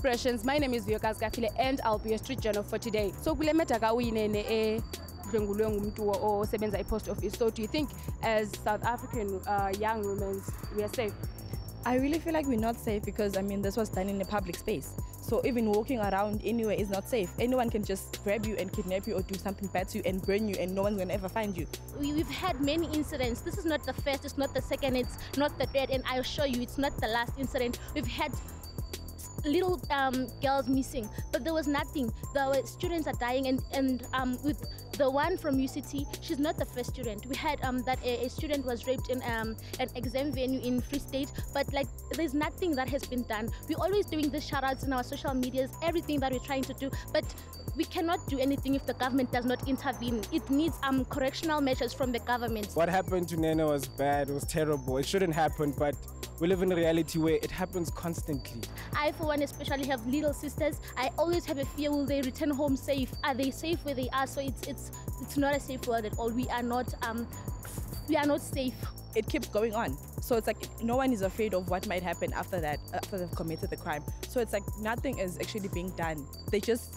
Expressions. My name is Vyokas Gafile and I'll be your street journal for today. So kule meta uyinene e dlwengulwe ngumuntu osebenza e-post office. So do you think as South African uh, young women we are safe? I really feel like we're not safe because I mean this was done in a public space. So even walking around anywhere is not safe. Anyone can just grab you and kidnap you or do something bad to you and burn you and no one's gonna ever find you. We, we've had many incidents. This is not the first, it's not the second, it's not the third, and I'll show you it's not the last incident. We've had little um, girls missing, but there was nothing. The students are dying, and and um, with the one from UCT, she's not the first student. We had um, that a, a student was raped in um, an exam venue in Free State, but like there's nothing that has been done. We're always doing the shout outs in our social medias, everything that we're trying to do, but we cannot do anything if the government does not intervene. It needs um, correctional measures from the government. What happened to Nene was bad, it was terrible. It shouldn't happen, but we live in a reality where it happens constantly. I, for one, especially have little sisters. I always have a fear: will they return home safe? Are they safe where they are? So it's it's it's not a safe world at all. We are not um we are not safe. It keeps going on. So it's like no one is afraid of what might happen after that, after they've committed the crime. So it's like nothing is actually being done. They just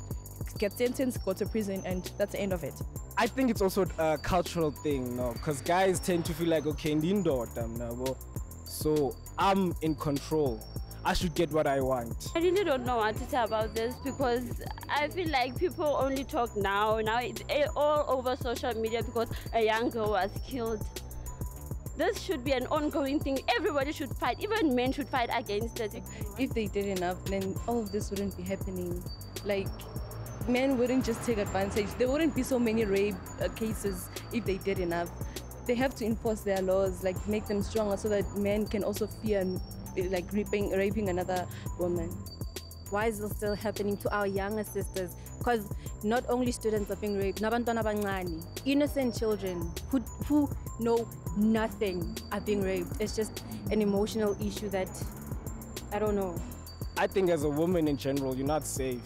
get sentenced, go to prison, and that's the end of it. I think it's also a cultural thing, no, because guys tend to feel like, okay, ndindoda mna, so I'm in control. I should get what I want. I really don't know what to say about this because I feel like people only talk now. Now it's all over social media because a young girl was killed. This should be an ongoing thing. Everybody should fight. Even men should fight against it. If they did enough, then all of this wouldn't be happening. Like, men wouldn't just take advantage. There wouldn't be so many rape uh, cases if they did enough. They have to enforce their laws, like make them stronger so that men can also fear like raping, raping another woman. Why is this still happening to our younger sisters? Because not only students are being raped, nabantwana bancane, innocent children who, who know nothing are being raped. It's just an emotional issue that, I don't know. I think as a woman in general, you're not safe.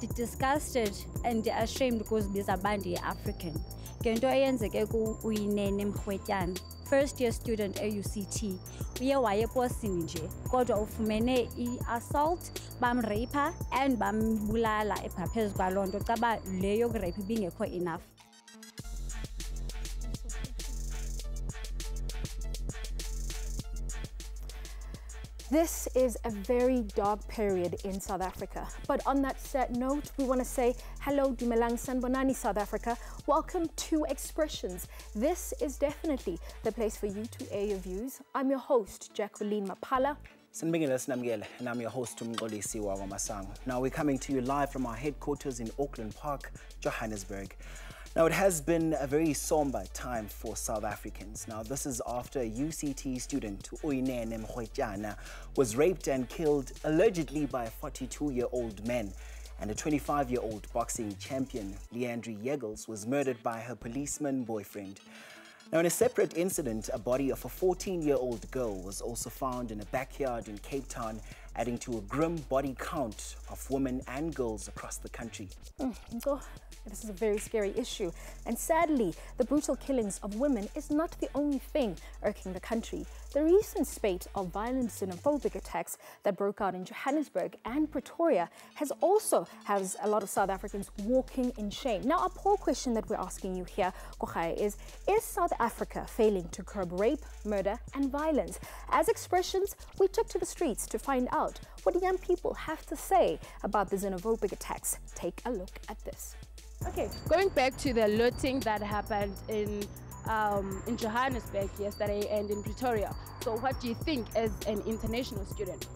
They're disgusted and they're ashamed because these are Bandi African. Ngento eyenzeke mrhwetyana first year student e-UCT uye nje kodwa ufumene i-assault and bambulala kwaloo nto caba le ibingekho enough This is a very dark period in South Africa. But on that sad note, we want to say hello, Dumelang Sanbonani, South Africa. Welcome to Expressions. This is definitely the place for you to air your views. I'm your host, Jacqueline Mapala. And I'm your host, Tumngolisi Wawamasango. Now we're coming to you live from our headquarters in Auckland Park, Johannesburg. Now, it has been a very somber time for South Africans. Now, this is after a UCT student, Uyinene Mrwetyana, was raped and killed allegedly by a 42-year-old man. And a 25-year-old boxing champion, Leighandre Jegels, was murdered by her policeman boyfriend. Now, in a separate incident, a body of a 14-year-old girl was also found in a backyard in Cape Town, adding to a grim body count of women and girls across the country. Mm, this is a very scary issue. And sadly, the brutal killings of women is not the only thing irking the country. The recent spate of violent xenophobic attacks that broke out in Johannesburg and Pretoria has also has a lot of South Africans walking in shame. Now, a poll question that we're asking you here, Kochai, is Is South Africa failing to curb rape, murder, and violence? As expressions, we took to the streets to find out what young people have to say about the xenophobic attacks. Take a look at this. Okay, going back to the looting that happened in um, in Johannesburg yesterday and in Pretoria. So, what do you think as an international student?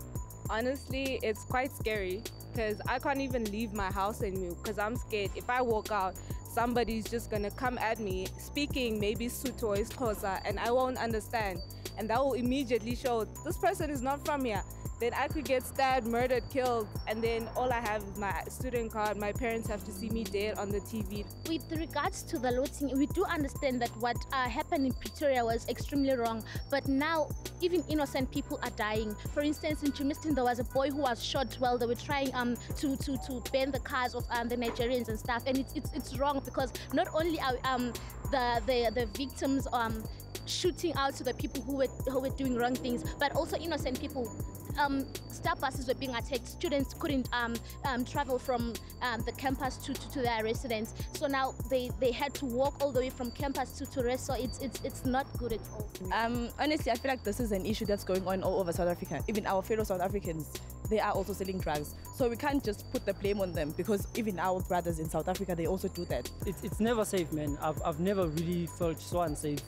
Honestly, it's quite scary because I can't even leave my house anymore because I'm scared. If I walk out, somebody's just gonna come at me speaking maybe Sotho or Xhosa and I won't understand. And that will immediately show this person is not from here then I could get stabbed, murdered, killed, and then all I have is my student card. My parents have to see me dead on the TV. With regards to the looting, we do understand that what uh, happened in Pretoria was extremely wrong, but now even innocent people are dying. For instance, in Germiston, there was a boy who was shot while they were trying um, to, to, to ban the cars of um, the Nigerians and stuff, and it's, it's, it's wrong because not only are um, the, the, the victims um, shooting out to the people who were, who were doing wrong things, but also innocent people um, staff buses were being attacked. Students couldn't um, um, travel from um, the campus to, to, to their residence. So now they, they had to walk all the way from campus to, to rest. So it's, it's, it's not good at all. Um, honestly, I feel like this is an issue that's going on all over South Africa. Even our fellow South Africans, they are also selling drugs. So we can't just put the blame on them because even our brothers in South Africa, they also do that. It's, it's never safe, man. I've, I've never really felt so unsafe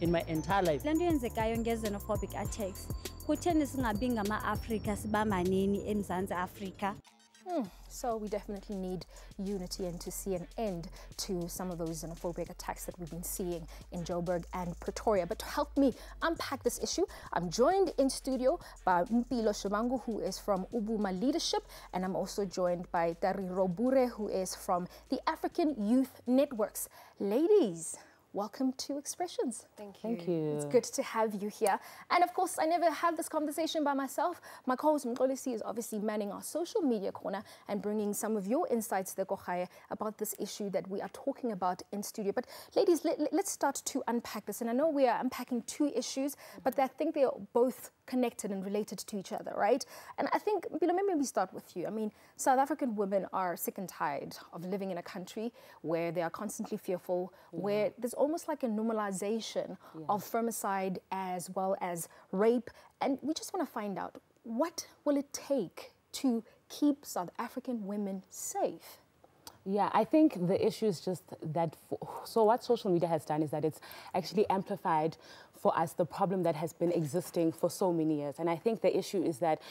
in my entire life. le nto yenzekayo nge-xenophobic attacks kutheni singabi ngama-afrika sibamanini emzantsi afrika Hmm, So we definitely need unity and to see an end to some of those xenophobic attacks that we've been seeing in Joburg and Pretoria. But to help me unpack this issue, I'm joined in studio by Mpilo Shimangu, who is from Ubuma Leadership, and I'm also joined by Dari Robure, who is from the African Youth Networks. Ladies, welcome to Expressions. Thank you. Thank you. It's good to have you here. And of course, I never have this conversation by myself. My co-host Mkolisi is obviously manning our social media corner and bringing some of your insights, to the Dekochaye, about this issue that we are talking about in studio. But ladies, let, us start to unpack this. And I know we are unpacking two issues, but I think they are both connected and related to each other, right? And I think, Mpilo, maybe we start with you. I mean, South African women are sick and tired of living in a country where they are constantly fearful, where there's almost like a normalization of femicide as well as rape. And we just want to find out what will it take to keep South African women safe? Yeah, I think the issue is just that. For, so, what social media has done is that it's actually amplified for us the problem that has been existing for so many years. And I think the issue is that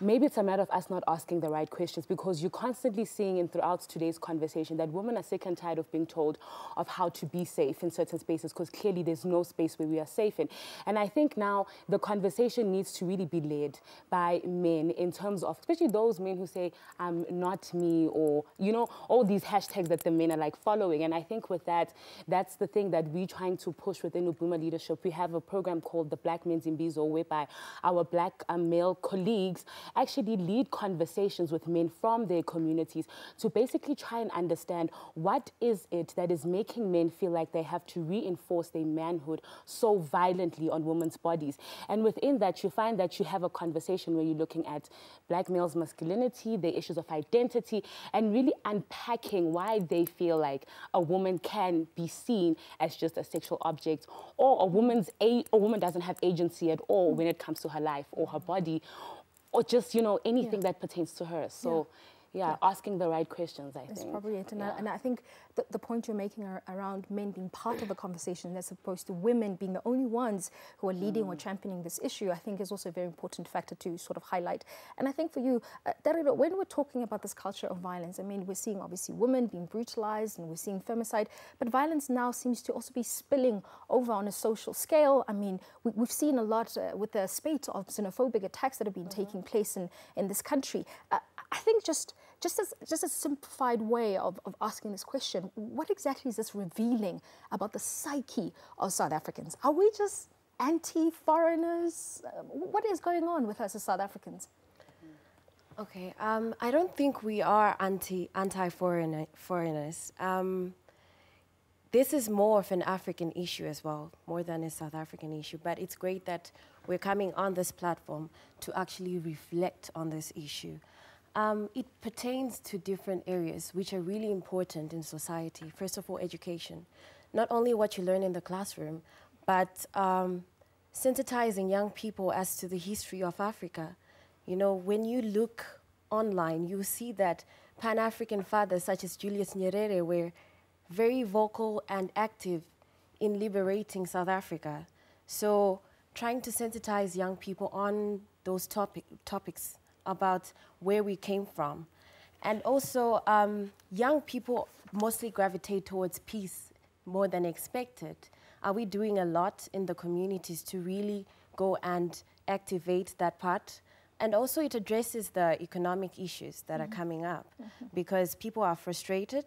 maybe it's a matter of us not asking the right questions because you're constantly seeing in throughout today's conversation that women are sick and tired of being told of how to be safe in certain spaces because clearly there's no space where we are safe in. And I think now the conversation needs to really be led by men in terms of, especially those men who say, I'm not me, or, you know, all these hashtags that the men are like following. And I think with that, that's the thing that we're trying to push within Ubuma leadership. We have a program called the Black Men's in Bizo, whereby our black uh, male colleagues actually lead conversations with men from their communities to basically try and understand what is it that is making men feel like they have to reinforce their manhood so violently on women's bodies. And within that, you find that you have a conversation where you're looking at black males' masculinity, the issues of identity, and really unpacking why they feel like a woman can be seen as just a sexual object, or a woman's a, a woman doesn't have agency at all when it comes to her life or her body, or just you know anything yeah. that pertains to her. So. Yeah. Yeah, asking the right questions, I That's think. probably it. And. I, and I think the, the point you're making around men being part of the conversation as opposed to women being the only ones who are leading mm. or championing this issue, I think is also a very important factor to sort of highlight. And I think for you, uh, Darilo, when we're talking about this culture of violence, I mean, we're seeing obviously women being brutalized and we're seeing femicide, but violence now seems to also be spilling over on a social scale. I mean, we, have seen a lot uh, with the spate of xenophobic attacks that have been mm-hmm. taking place in, in this country. Uh, I think just just as just a simplified way of, of asking this question, what exactly is this revealing about the psyche of South Africans? Are we just anti-foreigners? Uh, what is going on with us as South Africans? Okay, um, I don't think we are anti anti-foreigner foreigners. Um, this is more of an African issue as well, more than a South African issue. But it's great that we're coming on this platform to actually reflect on this issue. Um, it pertains to different areas which are really important in society. First of all, education. Not only what you learn in the classroom, but um, sensitizing young people as to the history of Africa. You know, when you look online, you see that Pan-African fathers such as Julius Nyerere were very vocal and active in liberating South Africa. So trying to sensitize young people on those topic, topics about where we came from. And also, um, young people mostly gravitate towards peace more than expected. Are we doing a lot in the communities to really go and activate that part? And also, it addresses the economic issues that mm -hmm. are coming up mm -hmm. because people are frustrated.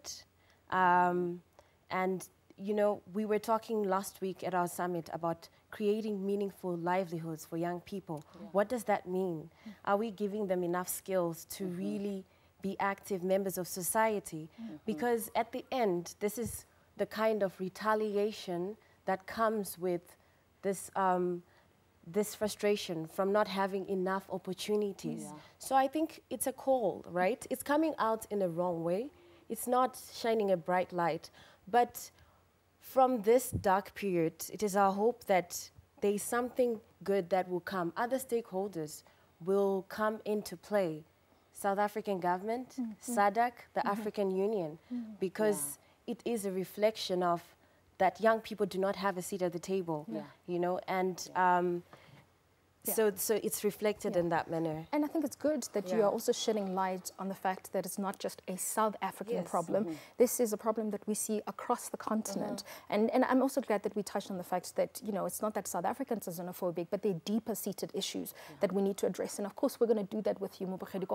Um, and, you know, we were talking last week at our summit about creating meaningful livelihoods for young people. Yeah. What does that mean? Are we giving them enough skills to mm-hmm. really be active members of society? Mm-hmm. Because at the end, this is the kind of retaliation that comes with this um, this frustration from not having enough opportunities. Yeah. So I think it's a call, right? It's coming out in a wrong way. It's not shining a bright light. But from this dark period, it is our hope that there is something good that will come. Other stakeholders will come into play. South African government, mm-hmm. SADC, the mm-hmm. African Union, mm-hmm. because it is a reflection of that young people do not have a seat at the table, Yeah. you know, and um, so so it's reflected in that manner. And I think it's good that you are also shedding light on the fact that it's not just a South African Yes. problem. Mhm. This is a problem that we see across the continent. And, and I'm also glad that we touched on the fact that, you know, it's not that South Africans are xenophobic, but they're deeper seated issues that we need to address. And of course, we're going to do that with you, Mubogedi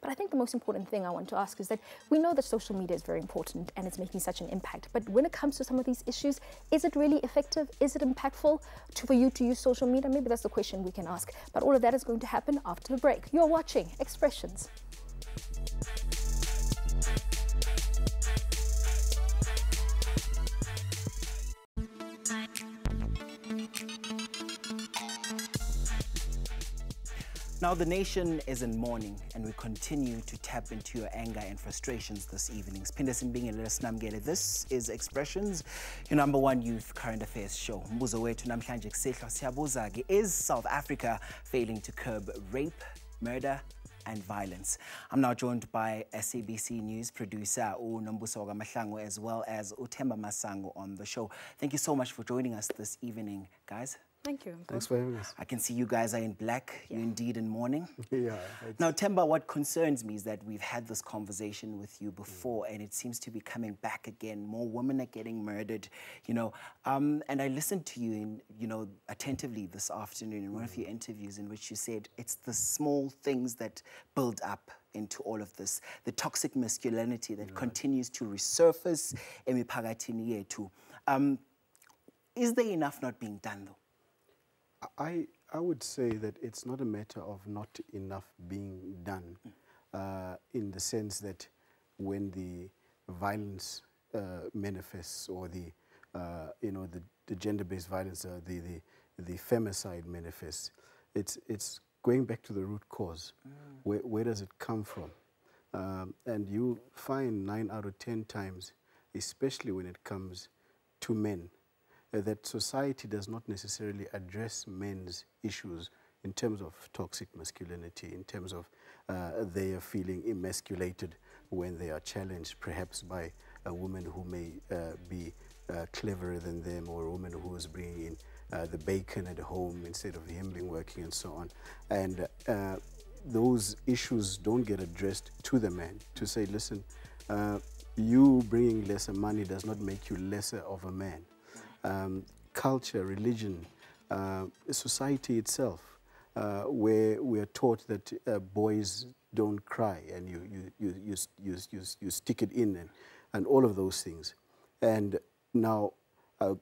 But I think the most important thing I want to ask is that we know that social media is very important and it's making such an impact. But when it comes to some of these issues, is it really effective? Is it impactful to, for you to use social media? Maybe that's the question we can ask. But all of that is going to happen after the break. You're watching Expressions. Now, the nation is in mourning, and we continue to tap into your anger and frustrations this evening. Spinderson being a Namgele. This is Expressions, your number one youth current affairs show. Is South Africa failing to curb rape, murder, and violence? I'm now joined by SABC News producer Unombuso Mahlango as well as Utemba Masango on the show. Thank you so much for joining us this evening, guys. Thank you. Thanks for having us. I can see you guys are in black. You're indeed in mourning. Yeah. Now, Temba, what concerns me is that we've had this conversation with you before, and it seems to be coming back again. More women are getting murdered, you know. Um, and I listened to you, in, you know, attentively this afternoon in one of your interviews, in which you said it's the small things that build up into all of this, the toxic masculinity that continues to resurface emiphakathini yethu. Um, is there enough not being done, though? I, I would say that it's not a matter of not enough being done uh, in the sense that when the violence uh, manifests or the, uh, you know, the, the gender-based violence, uh, the, the, the femicide manifests, it's, it's going back to the root cause. Where, where does it come from? Um, and you find nine out of 10 times, especially when it comes to men, that society does not necessarily address men's issues in terms of toxic masculinity, in terms of uh, they are feeling emasculated when they are challenged, perhaps by a woman who may uh, be uh, cleverer than them, or a woman who is bringing in uh, the bacon at home instead of him being working, and so on. And uh, those issues don't get addressed to the man to say, listen, uh, you bringing lesser money does not make you lesser of a man um, culture, religion, uh, society itself, uh, where we are taught that uh, boys don't cry and you, you, you, you, you, you, you stick it in and, and all of those things. And now a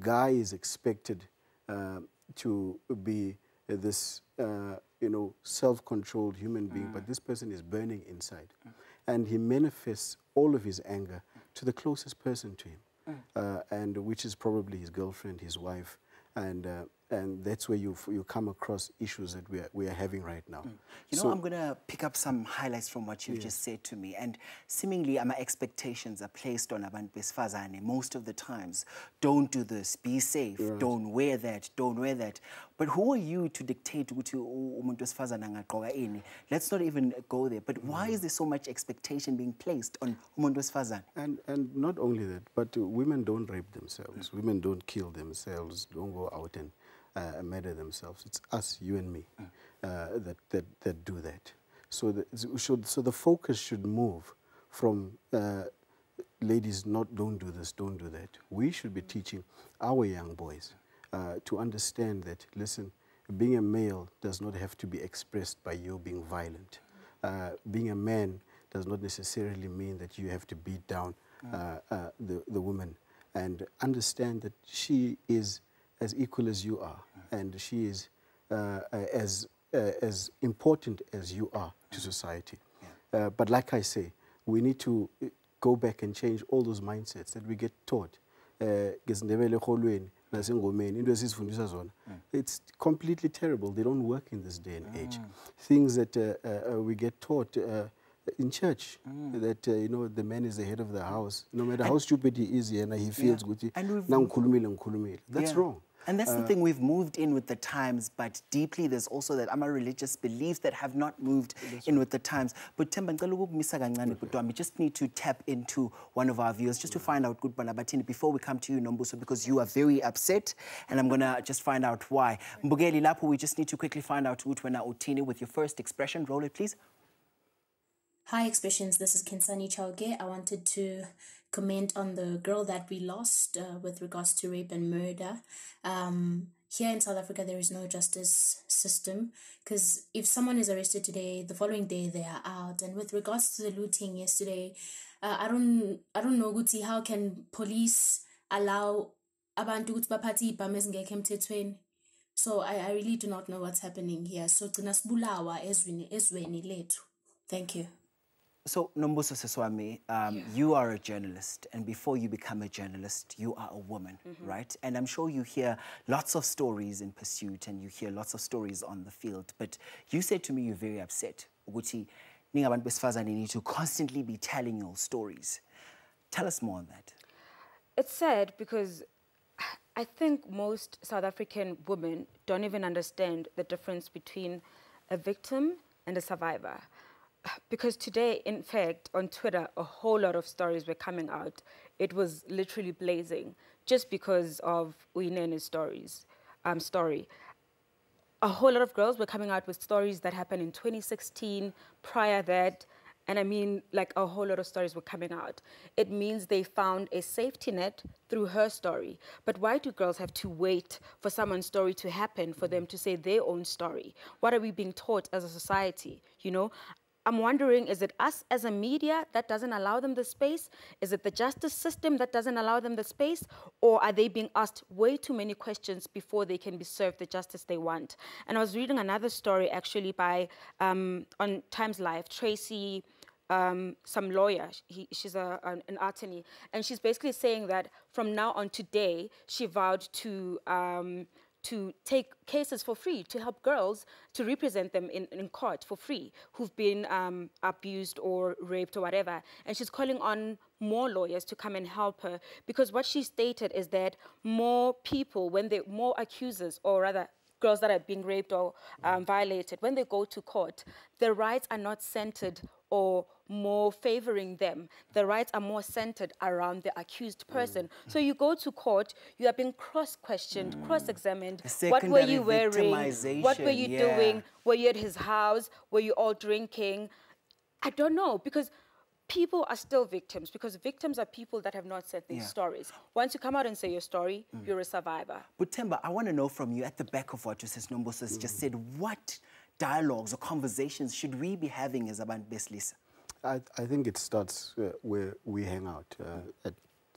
guy is expected uh, to be this, uh, you know, self-controlled human being, but this person is burning inside. And he manifests all of his anger to the closest person to him uh, and which is probably his girlfriend, his wife, and uh, and that's where you you come across issues that we are we are having right now. You know, So- I'm going to pick up some highlights from what you've Yeah. just said to me. And seemingly, uh, my expectations are placed on abantu besifazane most of the times. Don't do this, be safe, Right. don't wear that, don't wear that. But who are you to dictate ukuthi umuntu wesifazane angagqoka ini? Let's not even go there. But why is there so much expectation being placed on umuntu wesifazane? And and not only that, but uh, women don't rape themselves. Women don't kill themselves. Don't go out and uh, murder themselves. It's us, you and me, uh, that, that that do that. So the, should, so the focus should move from uh, ladies not don't do this, don't do that. We should be teaching our young boys uh, to understand that listen, being a male does not have to be expressed by you being violent. Uh, being a man does not necessarily mean that you have to beat down uh, uh, the, the woman and understand that she is as equal as you are and she is uh, uh, as, uh, as important as you are to society. Uh, but like I say, we need to uh, go back and change all those mindsets that we get taught. Uh, erholweni nasengomeni into esizifundisa zona Mm. it's completely terrible they don't work in this day and age Mm. things that we get taught uh, in church Mm. that uh, you know the man is the head of the house no matter how stupid he is yena he feels ukuthi And we've- nangikhulumile ngikhulumile that's Yeah. wrong And that's the Uh, thing, we've moved in with the times, but deeply there's also that ama religious beliefs that have not moved in with the times. But Themba, ngicela ukukumisa kancane bhuti wami, we just need to tap into one of our viewers just to find out good banabatini before we come to you, Nombuso, because you are very upset, and I'm gonna just find out why. Mbugeli Lapo, we just need to quickly find out Utwena Utini with your first expression. Roll it, please. Hi, Expressions. This is Kinsani Chauge. I wanted to comment on the girl that we lost uh, with regards to rape and murder. Um, here in South Africa, there is no justice system because if someone is arrested today, the following day they are out. And with regards to the looting yesterday, uh, I don't, I don't know, Guti, how can police allow abantu ukuthi baphathe iy'bhamu ezingekho emthethweni so I, I really do not know what's happening here so gcina sibulawa ezweni ezweni lethu thank you So, Nombuso Seswami, um, you are a journalist, and before you become a journalist, you are a woman, Mhm. right? And I'm sure you hear lots of stories in pursuit, and you hear lots of stories on the field. But you said to me you're very upset. Ukuthi ningabantu besifazane need to constantly be telling your stories. Tell us more on that. It's sad because I think most South African women don't even understand the difference between a victim and a survivor. Because today, in fact, on Twitter, a whole lot of stories were coming out. It was literally blazing just because of Uyinene's stories, um, story. A whole lot of girls were coming out with stories that happened in 2016, prior that, and I mean, like a whole lot of stories were coming out. It means they found a safety net through her story. But why do girls have to wait for someone's story to happen for them to say their own story? What are we being taught as a society? You know, I'm wondering is it us as a media that doesn't allow them the space? Is it the justice system that doesn't allow them the space? Or are they being asked way too many questions before they can be served the justice they want? And I was reading another story actually by, um, on Times Live, Tracy um, some lawyer. He, she's a, an, an attorney, and she's basically saying that from now on today, she vowed to um, to take cases for free to help girls to represent them in, in court for free who've been um, abused or raped or whatever. And she's calling on more lawyers to come and help her because what she stated is that more people, when they more accusers or rather girls that are being raped or um, violated, when they go to court, the rights are not centered or more favoring them. The rights are more centered around the accused person. So you go to court, you are being cross-questioned, cross-examined. What were you wearing? What were you yeah. doing? Were you at his house? Were you all drinking? I don't know because people are still victims because victims are people that have not said these Yeah. stories. Once you come out and say your story, you're a survivor. But Temba, I want to know from you at the back of what Justice Nombuso has just said, what dialogues or conversations should we be having as Abantu Beslisa? I, I think it starts uh, where we hang out uh, at,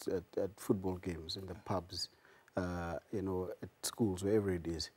at, at football games, in the pubs, uh, you know, at schools, wherever it is.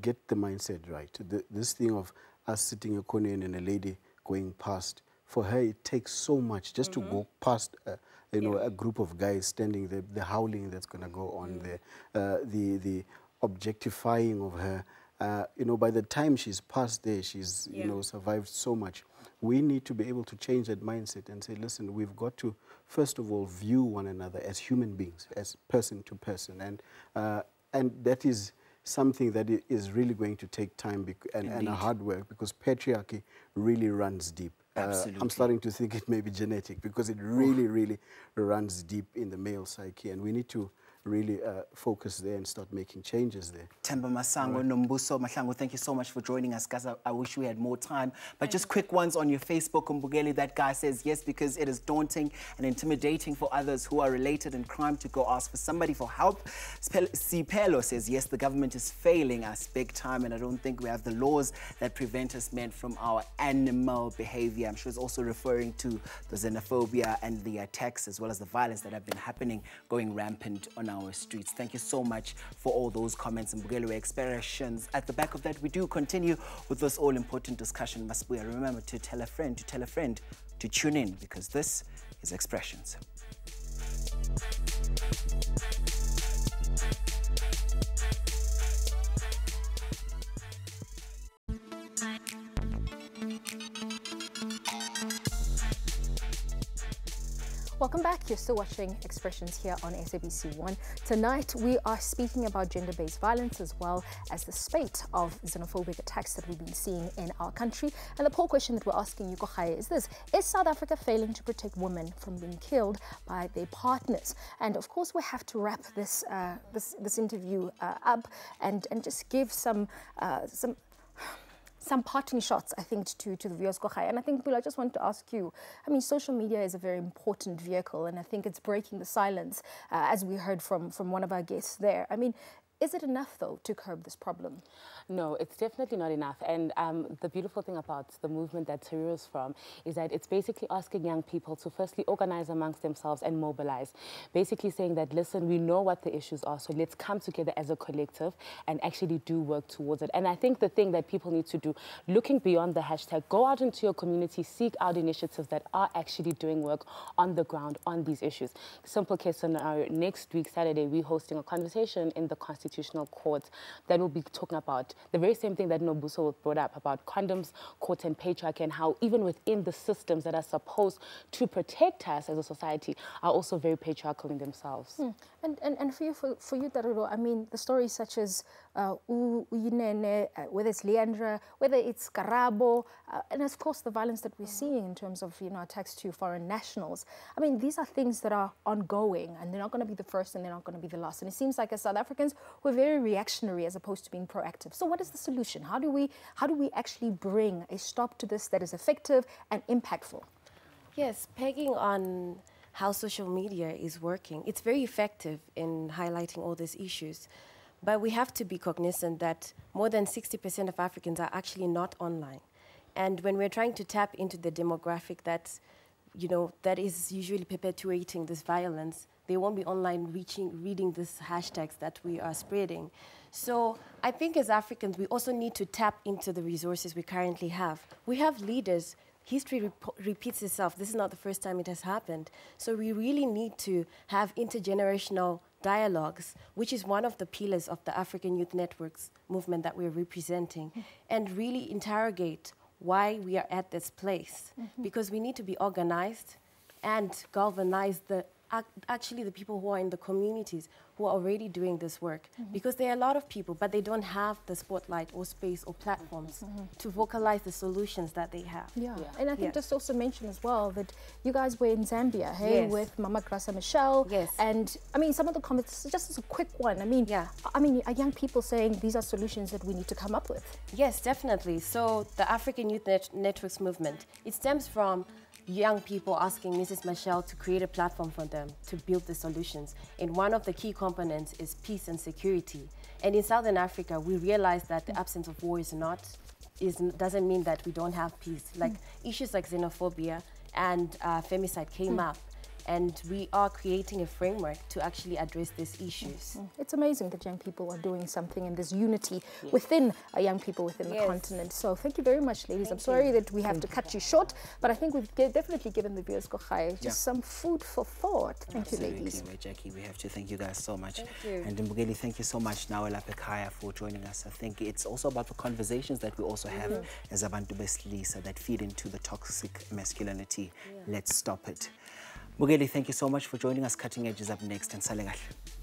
Get the mindset right. The, this thing of us sitting a corner and a lady going past, for her it takes so much just to go past, uh, you know, a group of guys standing there, the howling that's going to go on there, uh, the, the objectifying of her. Uh, you know, by the time she's past there, she's, Yeah. you know, survived so much. We need to be able to change that mindset and say, listen, we've got to, first of all, view one another as human beings, as person to person. And, uh, and that is something that is really going to take time and, and hard work because patriarchy really runs deep. Uh, I'm starting to think it may be genetic because it really, really runs deep in the male psyche. And we need to really uh, focus there and start making changes there. Temba Masango, Nombuso Mahlango, thank you so much for joining us, guys. I, I wish we had more time. But just quick ones on your Facebook, Umbugeli. That guy says yes because it is daunting and intimidating for others who are related in crime to go ask for somebody for help. Sipelo says yes, the government is failing us big time, and I don't think we have the laws that prevent us men from our animal behavior. I'm sure it's also referring to the xenophobia and the attacks as well as the violence that have been happening, going rampant on our streets. Thank you so much for all those comments and Bugelewe expressions. At the back of that, we do continue with this all-important discussion. Masbuya, remember to tell a friend, to tell a friend to tune in because this is Expressions. Welcome back. You're still watching Expressions here on SABC1. Tonight, we are speaking about gender based violence as well as the spate of xenophobic attacks that we've been seeing in our country. And the poll question that we're asking you, Kochai, is this Is South Africa failing to protect women from being killed by their partners? And of course, we have to wrap this, uh, this, this interview uh, up and, and just give some, uh, some some parting shots, I think, to, to the viewers. And I think, Bill, I just want to ask you, I mean, social media is a very important vehicle, and I think it's breaking the silence, uh, as we heard from, from one of our guests there. I mean, is it enough, though, to curb this problem? No, it's definitely not enough. And um, the beautiful thing about the movement that Tahrir is from is that it's basically asking young people to firstly organize amongst themselves and mobilize. Basically saying that, listen, we know what the issues are, so let's come together as a collective and actually do work towards it. And I think the thing that people need to do, looking beyond the hashtag, go out into your community, seek out initiatives that are actually doing work on the ground on these issues. Simple case scenario, next week, Saturday, we're hosting a conversation in the Constitutional Court that will be talking about the very same thing that Nombuso brought up about condoms, court and patriarchy, and how even within the systems that are supposed to protect us as a society are also very patriarchal in themselves. Hmm. And, and, and for you, for, for you, Taruro, I mean, the stories such as uh, uh, whether it's Leandra, whether it's Karabo, uh, and of course the violence that we're seeing in terms of, you know, attacks to foreign nationals. I mean, these are things that are ongoing and they're not going to be the first and they're not going to be the last. And it seems like as South Africans, we're very reactionary as opposed to being proactive. So what is the solution? How do we, how do we actually bring a stop to this that is effective and impactful? Yes, pegging on how social media is working. It's very effective in highlighting all these issues. But we have to be cognizant that more than 60% of Africans are actually not online. And when we're trying to tap into the demographic that, you know, that is usually perpetuating this violence, they won't be online reaching, reading these hashtags that we are spreading. So I think as Africans, we also need to tap into the resources we currently have. We have leaders history rep repeats itself. This is not the first time it has happened. So we really need to have intergenerational dialogues, which is one of the pillars of the African Youth Networks movement that we're representing, and really interrogate why we are at this place. Mm -hmm. Because we need to be organized and galvanize the actually the people who are in the communities who are already doing this work mm -hmm. because there are a lot of people but they don't have the spotlight or space or platforms mm -hmm. to vocalize the solutions that they have yeah, yeah. and i think yeah. just also mention as well that you guys were in zambia hey yes. with mama Graça Machel yes and i mean some of the comments just as a quick one i mean yeah i mean are young people saying these are solutions that we need to come up with yes definitely so the african youth Net networks movement it stems from young people asking Mrs. Machel to create a platform for them to build the solutions. And one of the key components is peace and security. And in Southern Africa, we realize that the absence of war is not, is, doesn't mean that we don't have peace. Like mm. issues like xenophobia and uh, femicide came mm. up and we are creating a framework to actually address these issues. Mm. It's amazing that young people are doing something and there's unity yes. within uh, young people within yes. the continent. So thank you very much, ladies. Thank I'm sorry you. that we have thank to cut you short, but I think we've definitely given the viewers Kochai just yeah. some food for thought. Thank Absolutely. you, ladies. Anyway, Jackie, we have to thank you guys so much. Thank you. And Mbugeli, thank you so much, Nawela Pekaya, for joining us. I think it's also about the conversations that we also have mm -hmm. as Abantu Beslisa that feed into the toxic masculinity. Yeah. Let's stop it. Mugeli, thank you so much for joining us. Cutting Edge is up next and Saleh